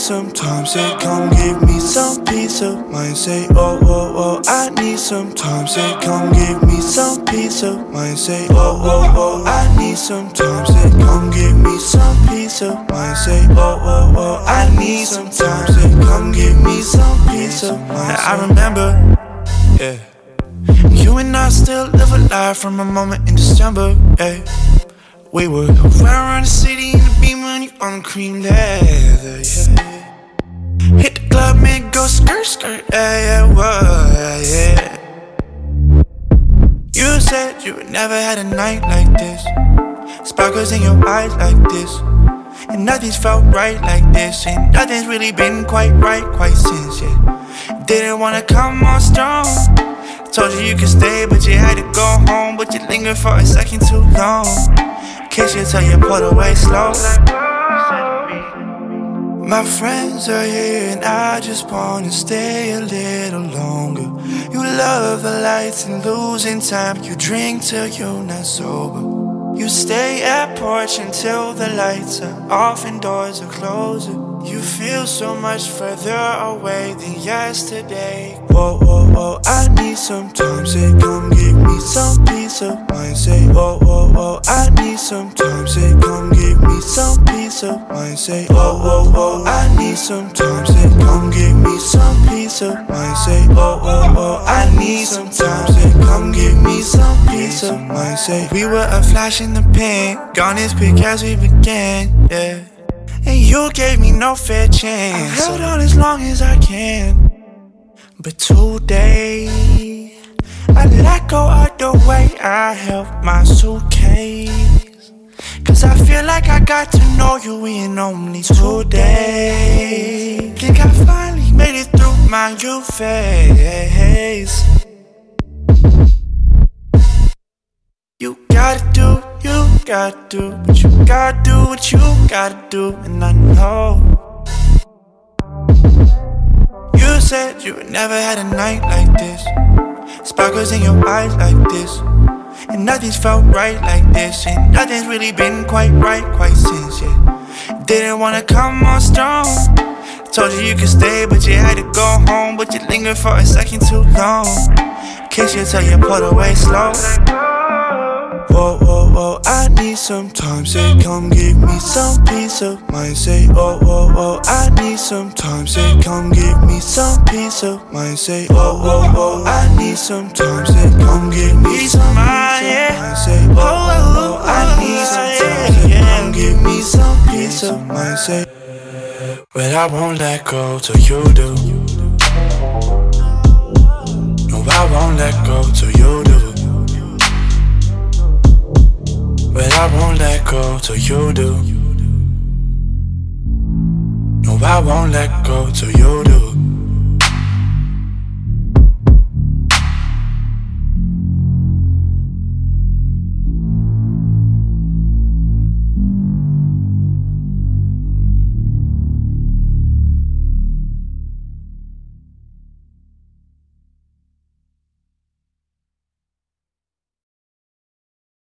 some time. Say, come give me some peace of mind. Say, oh, oh, oh, I need some time. Say, come give me some peace of mind. Say, oh, oh, oh, I need some time. Say, come give me some peace of mind. Say, oh, oh, oh, I need some time. Say, come give me some peace of mind. I remember, yeah. You and I still live a life from a moment in December, yeah. We were around the city in the beam money on cream leather, yeah. Go skirt, skirt, yeah, yeah, whoa, yeah. You said you never had a night like this. Sparkles in your eyes like this. And nothing's felt right like this. And nothing's really been quite right quite since yet. Didn't wanna come on strong. Told you you could stay, but you had to go home. But you lingered for a second too long. Kiss you till you pulled away slow. My friends are here and I just wanna stay a little longer. You love the lights and losing time. You drink till you're not sober. You stay at porch until the lights are off and doors are closing. You feel so much further away than yesterday. Whoa, whoa, whoa, I need some time. Say, come give me some peace of mind. Say, whoa, whoa, whoa, I need some time. Say, me some peace of mind. Say, whoa, whoa, whoa, I need some time. Say, come give me some peace of mind. Say, whoa, whoa, whoa, I need some time. Say, come give me some peace of mind. Say, We were a flash in the pan, gone as quick as we began, yeah. And you gave me no fair chance. I held on as long as I can. But today, I let go of the way I held my suitcase. Cause I feel like I got to know you in only two days. Think I finally made it through my youth phase. You gotta do, you gotta do what you gotta do, what you gotta do, and I know. You said you never had a night like this. Sparkles in your eyes like this. And nothing's felt right like this. And nothing's really been quite right quite since yeah. Didn't wanna come on strong. Told you you could stay, but you had to go home. But you lingered for a second too long. Kiss you till you pulled away slow. Whoa, whoa, whoa, I need some time. Say, come give me some peace of mind. Say, oh, whoa, whoa, I need some time. Say, come give me some peace of mind. Say, oh, whoa, whoa, I need some time. Say, come give me some peace of mind. Say, oh, oh, oh, I need some time. Come give me some peace of mind. Say, But I won't let go till you do. No, I won't let go till you do. But I won't let go till you do. No, I won't let go till you do.